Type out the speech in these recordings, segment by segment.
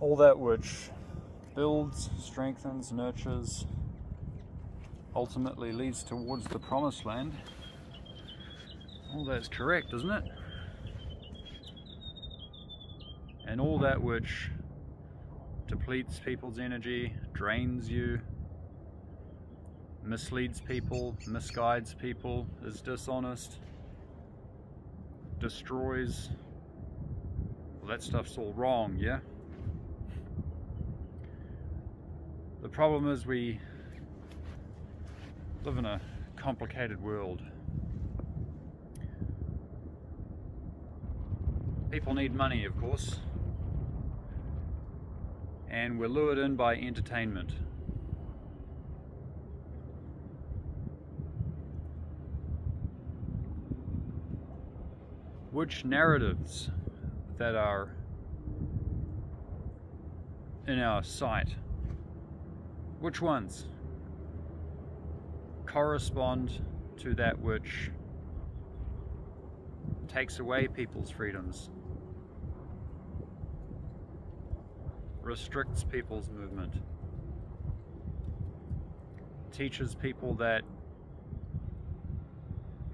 all that which builds, strengthens, nurtures, ultimately leads towards the promised land. All that's correct, isn't it? And all that which depletes people's energy, drains you, misleads people, misguides people, is dishonest, destroys. Well, that stuff's all wrong, yeah? The problem is we live in a complicated world. People need money, of course, and we're lured in by entertainment. Which narratives that are in our sight, which ones? Correspond to that which takes away people's freedoms, restricts people's movement, teaches people that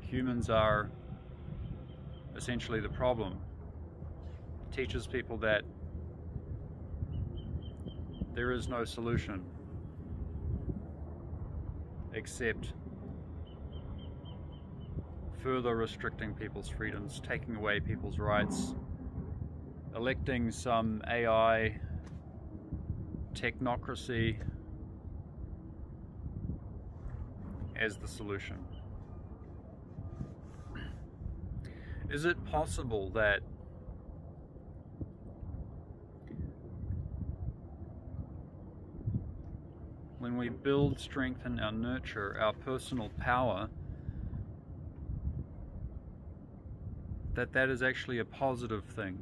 humans are essentially the problem, teaches people that there is no solution except further restricting people's freedoms, taking away people's rights, electing some AI technocracy as the solution. Is it possible that we build, strengthen, and nurture our personal power, that that is actually a positive thing?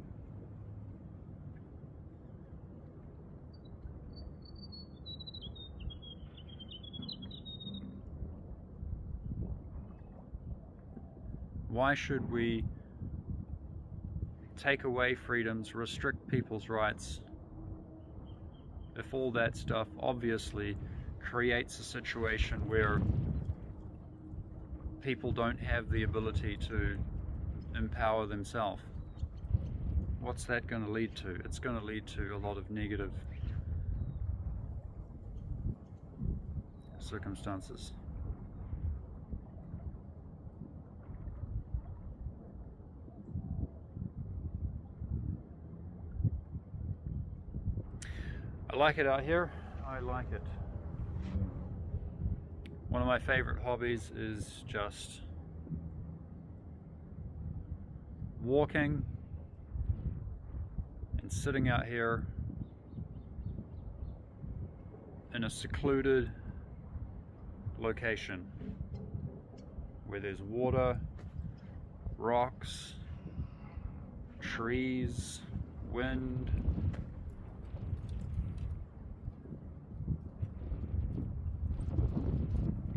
Why should we take away freedoms, restrict people's rights, if all that stuff obviously creates a situation where people don't have the ability to empower themselves? What's that going to lead to? It's going to lead to a lot of negative circumstances. I like it out here. I like it. One of my favorite hobbies is just walking and sitting out here in a secluded location where there's water, rocks, trees, wind,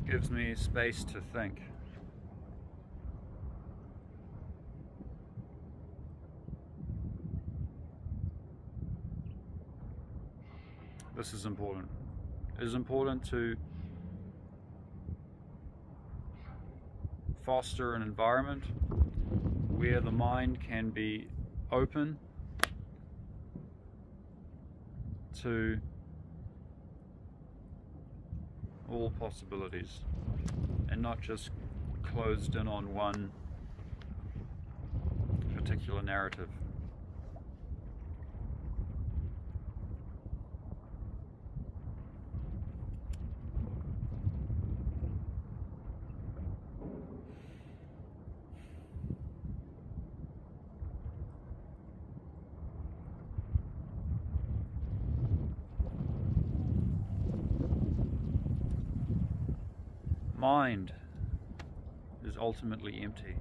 gives me space to think. This is important. It is important to foster an environment where the mind can be open to all possibilities and not just closed in on one particular narrative. Mind is ultimately empty.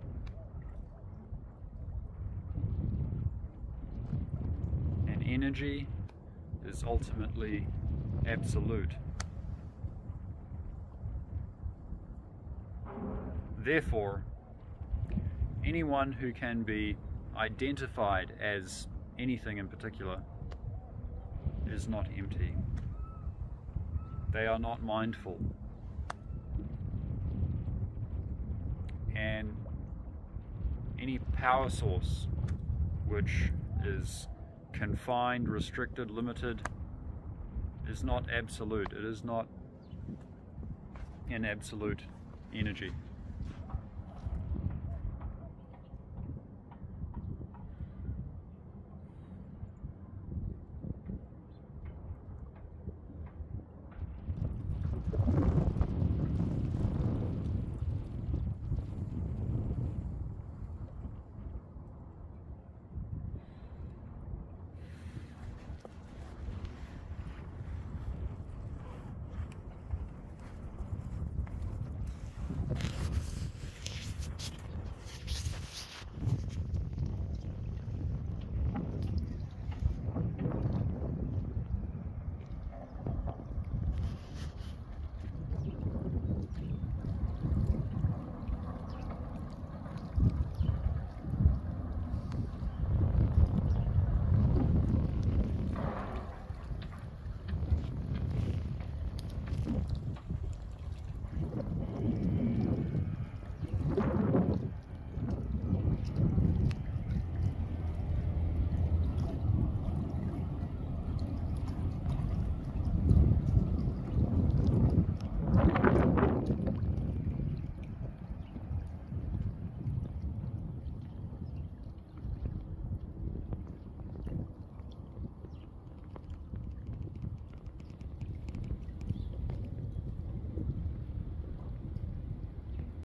And energy is ultimately absolute. Therefore, anyone who can be identified as anything in particular is not empty. They are not mindful. And any power source which is confined, restricted, limited is not absolute. It is not an absolute energy.